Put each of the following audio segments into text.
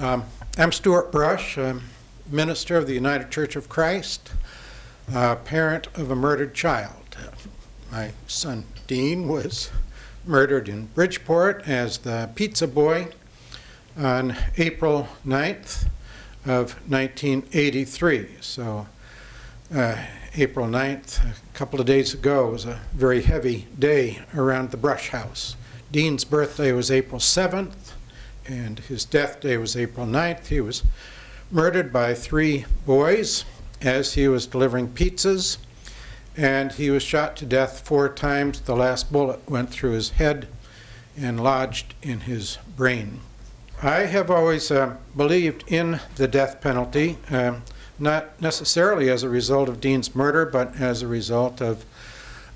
I'm Stuart Brush, I'm minister of the United Church of Christ, uh, parent of a murdered child. My son Dean was murdered in Bridgeport as the pizza boy on April 9th of 1983. So uh, April 9th, a couple of days ago, was a very heavy day around the Brush House. Dean's birthday was April 7th, and his death day was April 9th. He was murdered by three boys as he was delivering pizzas, and he was shot to death four times. The last bullet went through his head and lodged in his brain. I have always uh, believed in the death penalty, um, not necessarily as a result of Dean's murder, but as a result of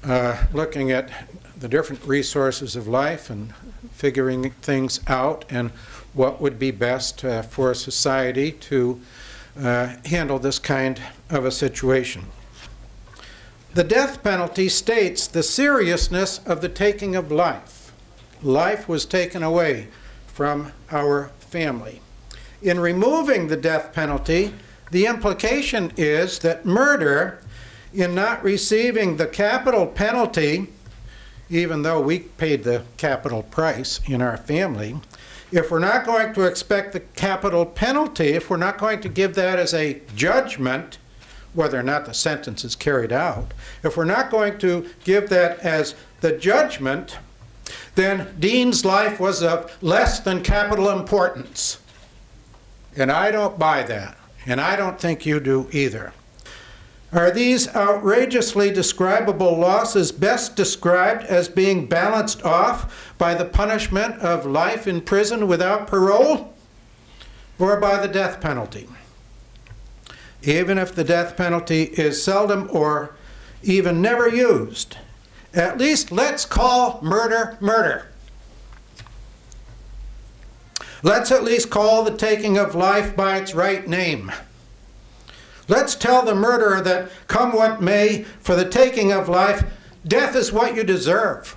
uh, looking at the different resources of life and figuring things out and what would be best uh, for society to uh, handle this kind of a situation. The death penalty states the seriousness of the taking of life. Life was taken away from our family. In removing the death penalty, the implication is that murder, in not receiving the capital penalty, even though we paid the capital price in our family, if we're not going to expect the capital penalty, if we're not going to give that as a judgment, whether or not the sentence is carried out, if we're not going to give that as the judgment, then Dean's life was of less than capital importance. And I don't buy that. And I don't think you do either. Are these outrageously describable losses best described as being balanced off by the punishment of life in prison without parole or by the death penalty? Even if the death penalty is seldom or even never used, at least let's call murder murder. Let's at least call the taking of life by its right name. Let's tell the murderer that, come what may, for the taking of life, death is what you deserve.